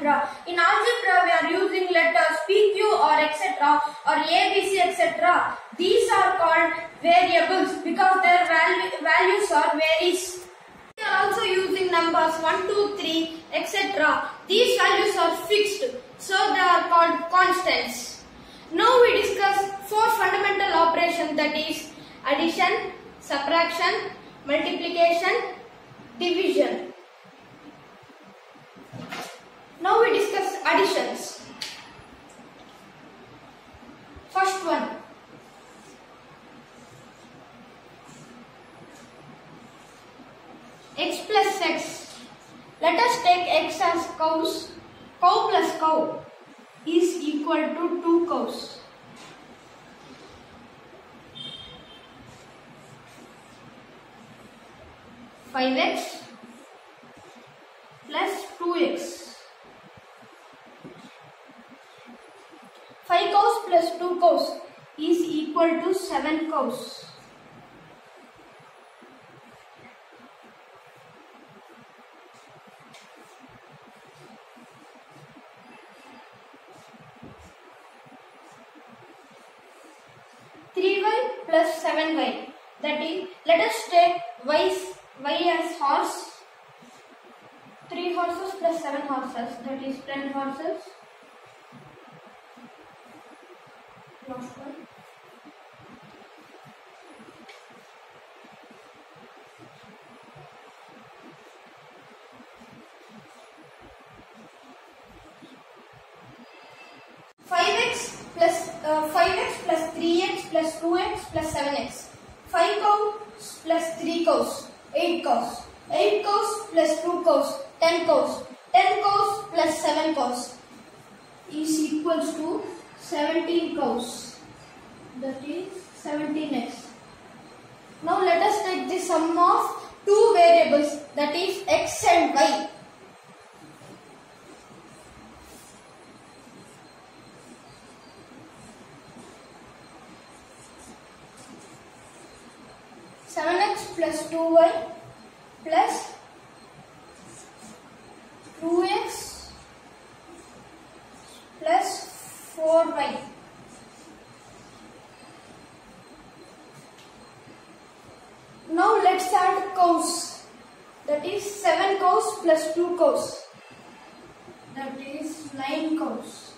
algebra. In algebra, we are using letters PQ or etc. or ABC etc. These are called variables because their value, values are varies. We are also using numbers 1, 2, 3 etc. These values are fixed so they are called constants. Now we discuss four fundamental operations that is addition, subtraction, multiplication, division. 5x plus 2x. 5 cows plus 2 cows is equal to 7 cows. Three y plus seven y. That is, let us take y's y as horse. Three horses plus seven horses. That is ten horses. Last one. Five x uh, five x plus three x plus two x plus seven x. Five cows plus three cows. Eight cows. Eight cows plus two cows. Ten cows. Ten cows plus seven cows is equals to seventeen cows. That is seventeen x. Now let us take the sum of two variables that is x and y. 4. Now let's add cows. That is 7 cows plus 2 cows. That is 9 cows.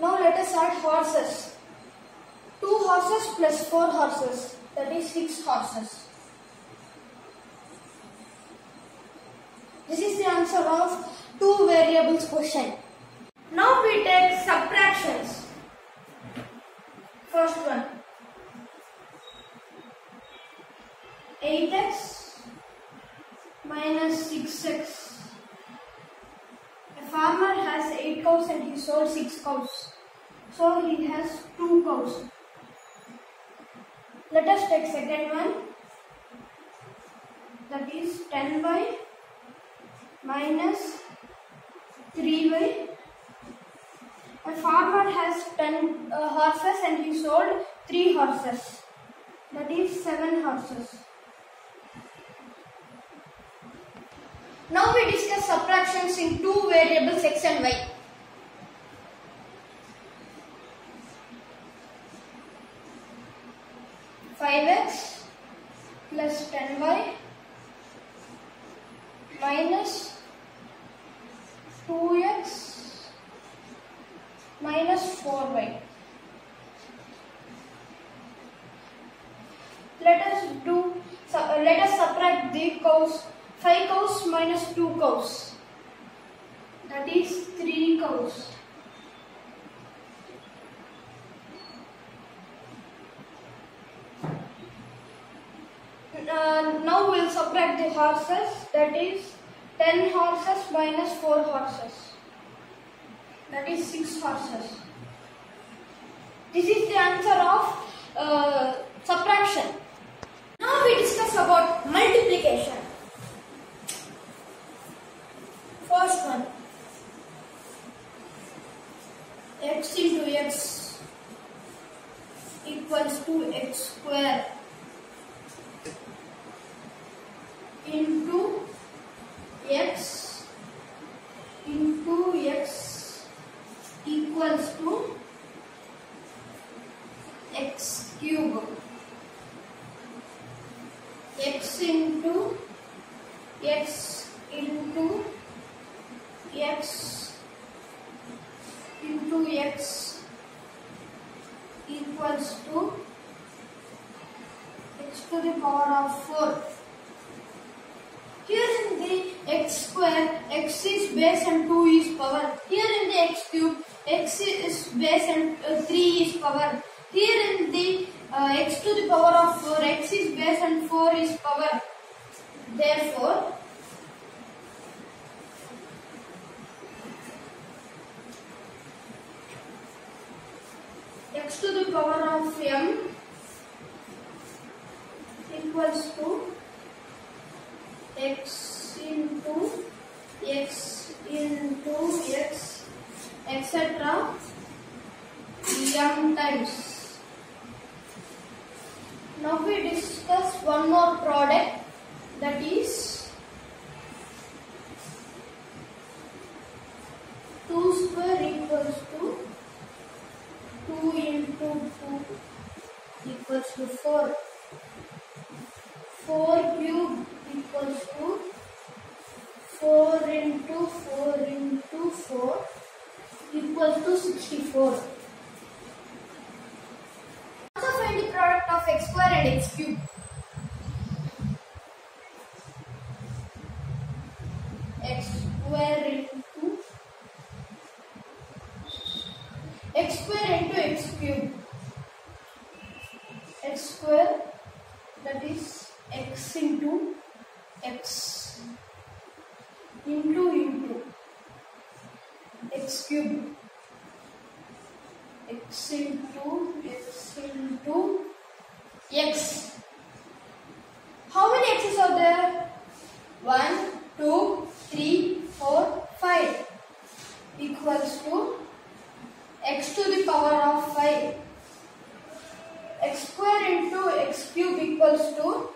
Now let us add horses. 2 horses plus 4 horses. That is 6 horses. This is the answer of two variables question. Now we take subtractions. First one. 8x minus 6x. A farmer has 8 cows and he sold 6 cows. So he has 2 cows. Let us take second one. That is 10y minus 3y. A farmer has 10 uh, horses and he sold 3 horses. That is 7 horses. Now we discuss subtractions in two variables x and y. Five x plus ten y minus two x minus four y. Let us do. su- uh, Let us subtract the cows. Five cows minus two cows. That is three cows. Uh, now we'll subtract the horses. That is ten horses minus four horses. That is six horses. This is the answer of uh, subtraction. Now we discuss about multiplication. First one. x into x equals to x square into x into x equals to x cube x into x into x into x equals to x to the power of 4 here in the x square, x is base and 2 is power. Here in the x cube, x is base and uh, 3 is power. Here uh, x to the power of 4, x is base and 4 is power. Therefore, x to the power of m equals to x into x into x etc m times. Now we discuss one more product that is 2 square equals to 2 into 2 equals to 4. 4 cube equals to 4 into 4 into 4 equals to 64. Also find the product of x square and x cube. x square into x square into x cube. x square that is x into equals to x to the power of 5 x square into x cube equals to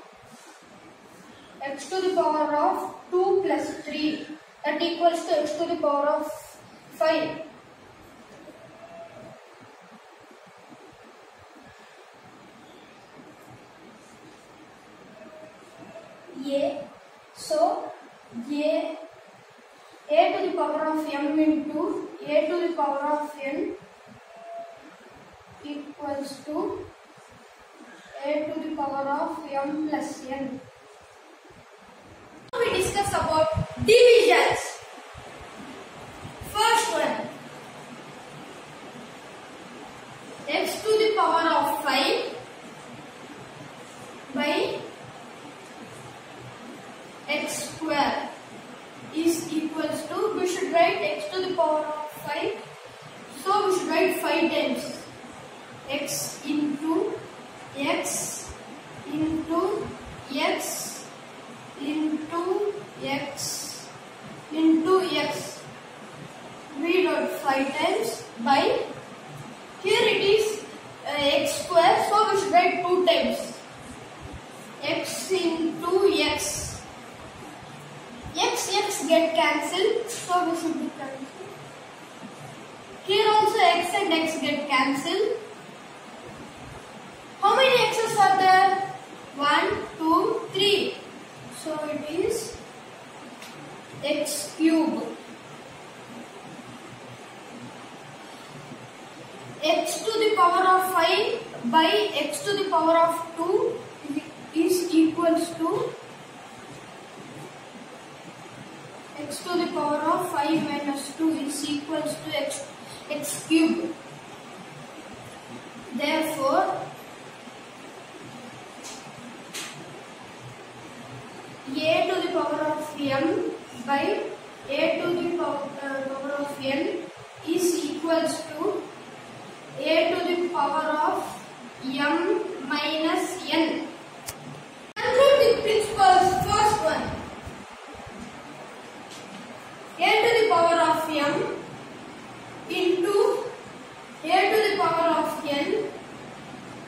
x to the power of 2 plus 3 that equals to x to the power of 5. A so A a to the power of m into a to the power of n equals to a to the power of m plus n. Now we discuss about divisions. First one x to the power of 5 by x square is equals to we should write x to the power of 5 so we should write 5 times x into x into x into x into x we wrote 5 times by here it is uh, x square so we should write 2 times. X into x. X x get cancelled so we should be cancelled. Here also x and x get cancelled. How many x's are there? 1 2 3 so it is x cube x to the power of 5 by x to the power of 2 is equals to x to the power of 5 minus 2 is equals to x, x cube. Therefore, a to the power of m by a to the power, uh, power of n is equals to a to the power of m minus n. Conclude the principles. First one. a to the power of m into a to the power of n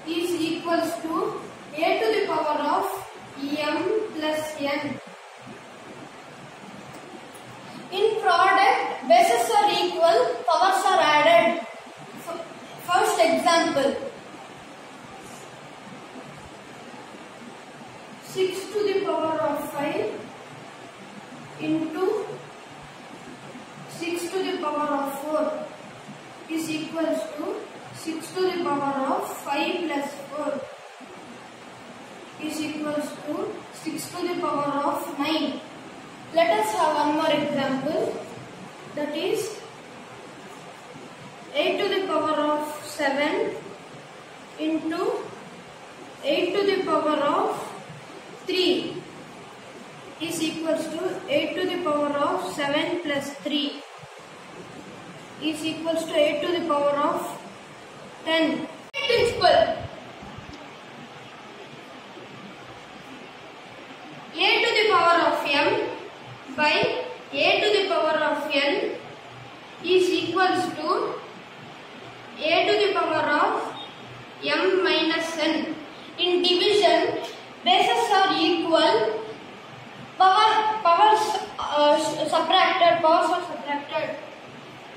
is equals to a to the power of m plus n. example. 6 to the power of 5 into 6 to the power of 4 is equals to 6 to the power of 5 plus 4 is equals to 6 to the power of 9. Let us have one more example that is 8 to the power of 7 into 8 to the power of 3 is equals to 8 to the power of 7 plus 3 is equals to 8 to the power of 10. Principle a to the power of m by a to the power of n is equals to a to the power of m minus n. In division, bases are equal. Power powers uh, subtracted. Powers are subtracted.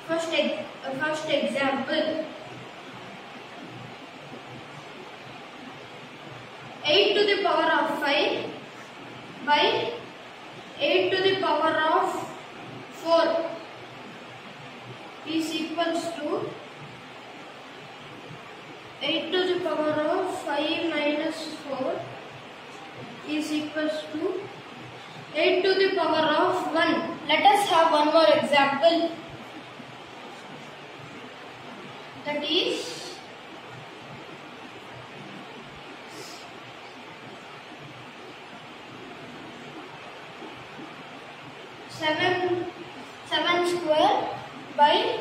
First, first example. 8 to the power of 5 by 8 to the power of 4 is equals to 8 to the power of 5 minus 4 is equals to 8 to the power of 1. Let us have one more example. That is seven seven square by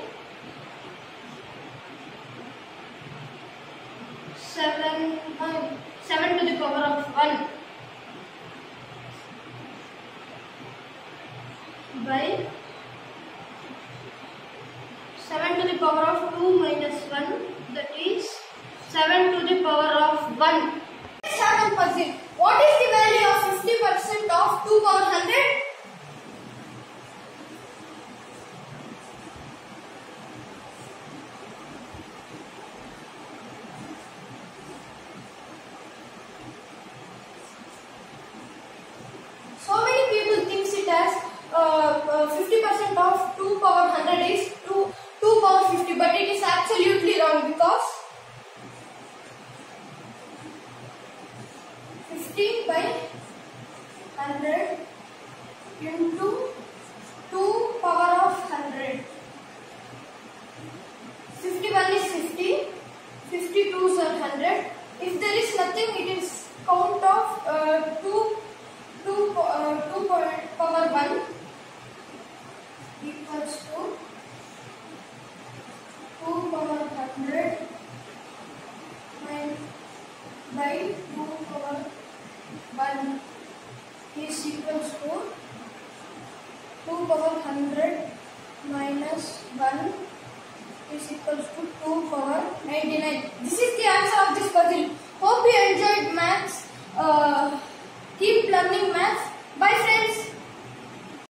seven uh, seven to the power of one by 7 to the power of 2 minus 1 that is 7 to the power of 1. Seven percent. What is the value of 50% of 2? 50 by 100 into 2 power of 100 51 is 50 52 is 100 if there is nothing it is count of uh, 2 2 uh, 2 power 1 equals to 2 power 100 min- by equals to 2 power 100 minus 1 is equals to 2 power 99. This is the answer of this puzzle. Hope you enjoyed maths. Uh, keep learning maths. Bye friends.